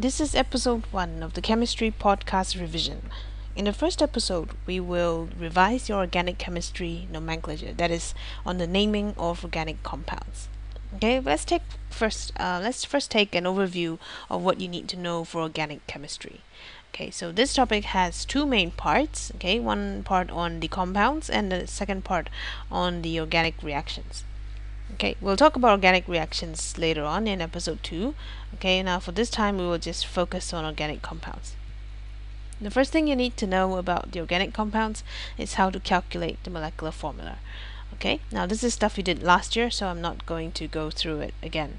This is episode 1 of the Chemistry Podcast Revision. In the first episode, we will revise your organic chemistry nomenclature, that is, on the naming of organic compounds. Okay, let's take first. Uh, let's first take an overview of what you need to know for organic chemistry. Okay, so this topic has two main parts. Okay, one part on the compounds and the second part on the organic reactions. Okay, we'll talk about organic reactions later on in episode 2. Okay, now for this time we will just focus on organic compounds. The first thing you need to know about the organic compounds is how to calculate the molecular formula. Okay, now this is stuff you did last year, so I'm not going to go through it again.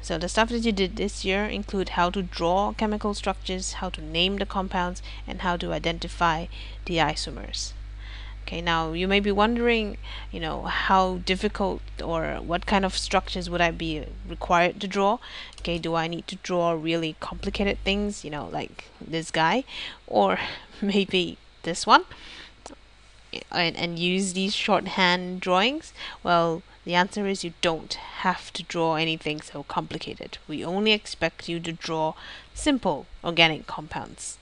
So the stuff that you did this year include how to draw chemical structures, how to name the compounds, and how to identify the isomers. Okay, now you may be wondering, you know, how difficult or what kind of structures would I be required to draw? Okay, do I need to draw really complicated things, you know, like this guy, or maybe this one, and, and use these shorthand drawings? Well, the answer is you don't have to draw anything so complicated. We only expect you to draw simple organic compounds.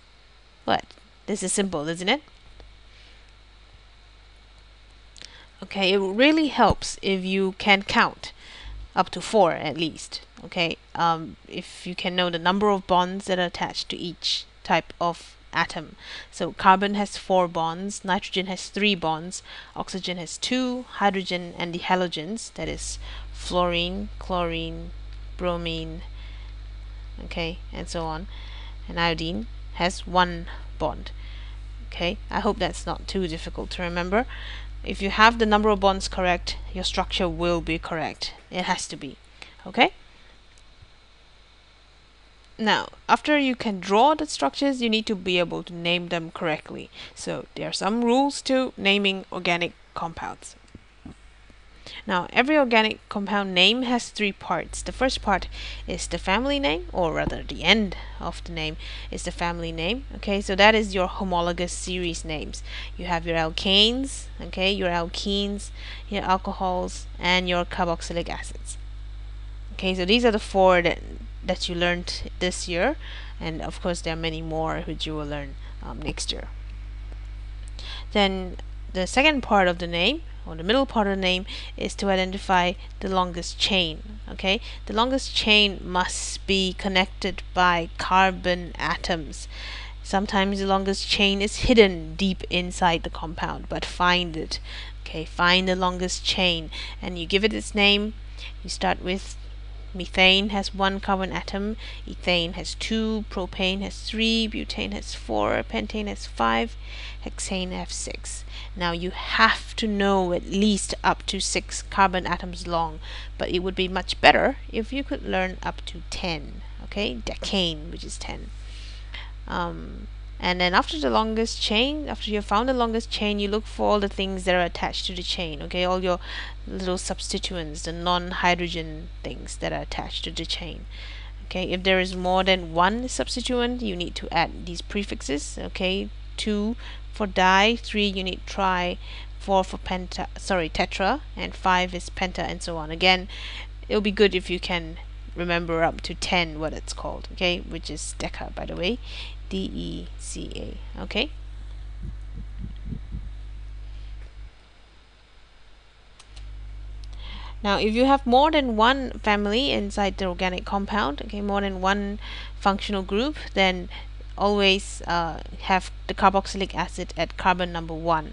What? This is simple, isn't it? Okay, it really helps if you can count up to four at least. Okay, um, if you can know the number of bonds that are attached to each type of atom. So carbon has four bonds, nitrogen has three bonds, oxygen has two, hydrogen and the halogens, that is fluorine, chlorine, bromine, okay, and so on, and iodine has one bond. Okay, I hope that's not too difficult to remember. If you have the number of bonds correct, your structure will be correct. It has to be. Okay? Now, after you can draw the structures, you need to be able to name them correctly. So, there are some rules to naming organic compounds. Now, every organic compound name has three parts. The first part is the family name, or rather, the end of the name is the family name. Okay, so that is your homologous series names. You have your alkanes, okay, your alkenes, your alcohols, and your carboxylic acids. Okay, so these are the four that that you learned this year, and of course, there are many more which you will learn um, next year. Then the second part of the name or the middle part of the name is to identify the longest chain okay? The longest chain must be connected by carbon atoms. Sometimes the longest chain is hidden deep inside the compound but find it okay? Find the longest chain and you give it its name you start with Methane has one carbon atom, ethane has two, propane has three, butane has four, pentane has five, hexane has six. Now you have to know at least up to six carbon atoms long, but it would be much better if you could learn up to ten. Okay, decane, which is ten. Um, and then after the longest chain after you found the longest chain you look for all the things that are attached to the chain okay? All your little substituents the non-hydrogen things that are attached to the chain okay? If there is more than one substituent you need to add these prefixes okay? Two for di three you need tri four for penta sorry tetra and five is penta and so on. Again it'll be good if you can remember up to 10 what it's called okay? Which is deca by the way D E C A. Okay? Now, if you have more than one family inside the organic compound, okay, more than one functional group, then always uh, have the carboxylic acid at carbon number one.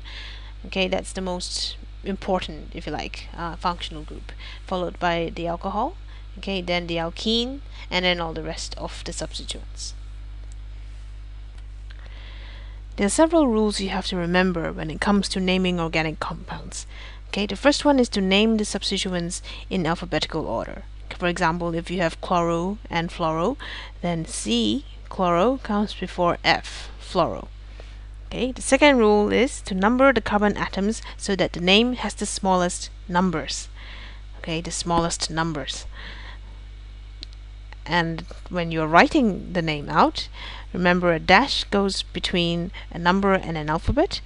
Okay, that's the most important, if you like, uh, functional group, followed by the alcohol, okay, then the alkene, and then all the rest of the substituents. There are several rules you have to remember when it comes to naming organic compounds. Okay, the first one is to name the substituents in alphabetical order. For example, if you have chloro and fluoro, then C, chloro, comes before F, fluoro. Okay, the second rule is to number the carbon atoms so that the name has the smallest numbers. Okay, the smallest numbers. And when you're writing the name out, Remember a dash goes between a number and an alphabet.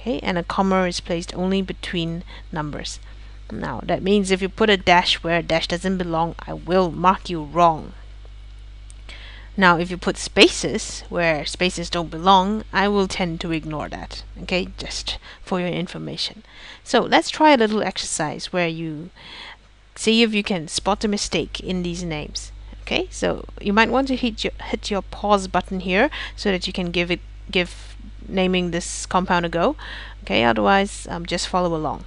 Okay, and a comma is placed only between numbers. Now that means if you put a dash where a dash doesn't belong, I will mark you wrong. Now, if you put spaces where spaces don't belong, I will tend to ignore that. Okay, just for your information. So let's try a little exercise where you see if you can spot a mistake in these names. Okay, so you might want to hit your hit your pause button here so that you can give it give naming this compound a go. Okay, otherwise um, just follow along.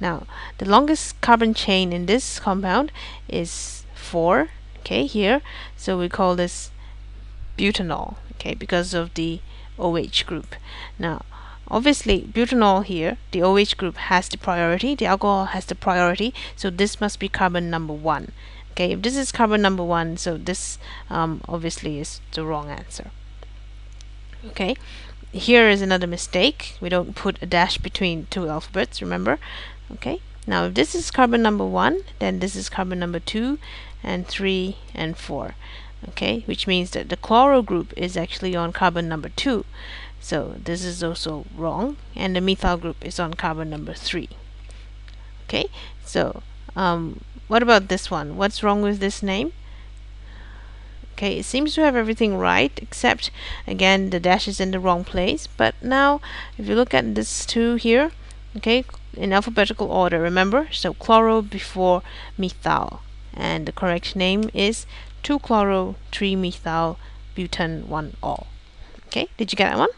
Now, the longest carbon chain in this compound is 4 okay here so we call this butanol okay because of the OH group now obviously butanol here the OH group has the priority the alcohol has the priority so this must be carbon number one okay if this is carbon number one so this um, obviously is the wrong answer. Okay here is another mistake. We don't put a dash between two alphabets remember? Okay now if this is carbon number one then this is carbon number two and 3 and 4 okay which means that the chloro group is actually on carbon number 2 so this is also wrong and the methyl group is on carbon number 3 okay so um, what about this one? What's wrong with this name? Okay it seems to have everything right except again the dash is in the wrong place. But now if you look at this two here okay in alphabetical order remember? So chloro before methyl. And the correct name is 2-chloro-3-methyl butan 1-ol. Okay, did you get that one?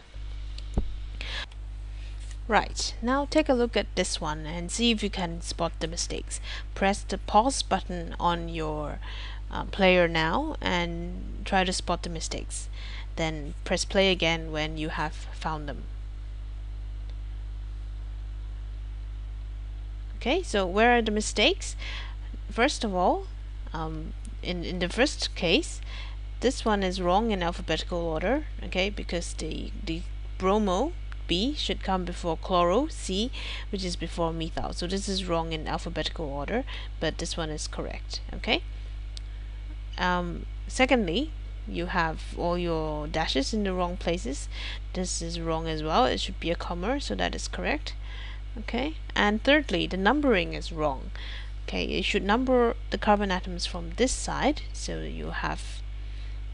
Right, now take a look at this one and see if you can spot the mistakes. Press the pause button on your uh, player now and try to spot the mistakes. Then press play again when you have found them. Okay, so where are the mistakes? first of all, um, in, in the first case, this one is wrong in alphabetical order, okay, because the, the bromo B should come before chloro C, which is before methyl. So this is wrong in alphabetical order, but this one is correct, okay? Um, secondly, you have all your dashes in the wrong places. This is wrong as well. It should be a comma, so that is correct. Okay, and thirdly, the numbering is wrong okay you should number the carbon atoms from this side so you have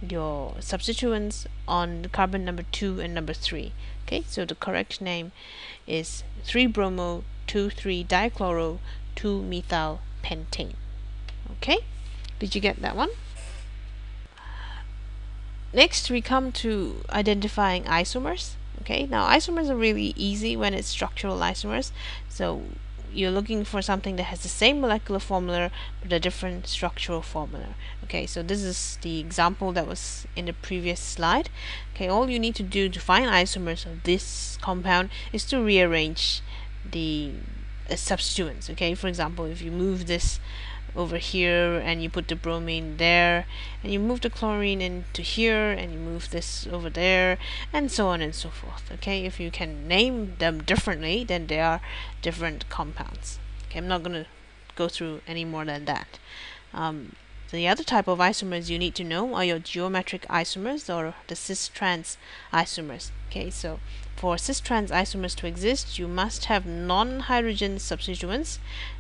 your substituents on carbon number 2 and number 3 okay so the correct name is 3 bromo 2 3 dichloro 2 methyl pentane. Okay did you get that one? Next we come to identifying isomers. Okay now isomers are really easy when it's structural isomers. So you're looking for something that has the same molecular formula but a different structural formula. Okay so this is the example that was in the previous slide. Okay all you need to do to find isomers of this compound is to rearrange the uh, substituents. Okay for example if you move this over here and you put the bromine there and you move the chlorine into here and you move this over there and so on and so forth okay? If you can name them differently then they are different compounds okay? I'm not gonna go through any more than that. Um, the other type of isomers you need to know are your geometric isomers or the cis-trans isomers okay? So for cis-trans isomers to exist you must have non-hydrogen substituents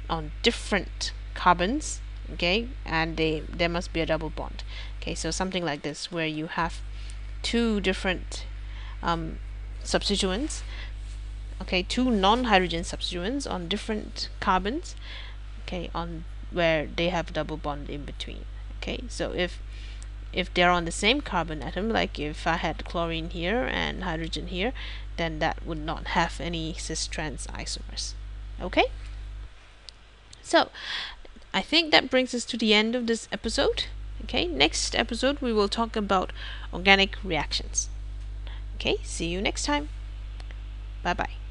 on different carbons okay and they there must be a double bond okay so something like this where you have two different um, substituents okay two non-hydrogen substituents on different carbons okay on where they have double bond in between okay so if if they're on the same carbon atom like if I had chlorine here and hydrogen here then that would not have any cis trans isomers okay? So I think that brings us to the end of this episode. Okay, next episode we will talk about organic reactions. Okay, see you next time. Bye bye.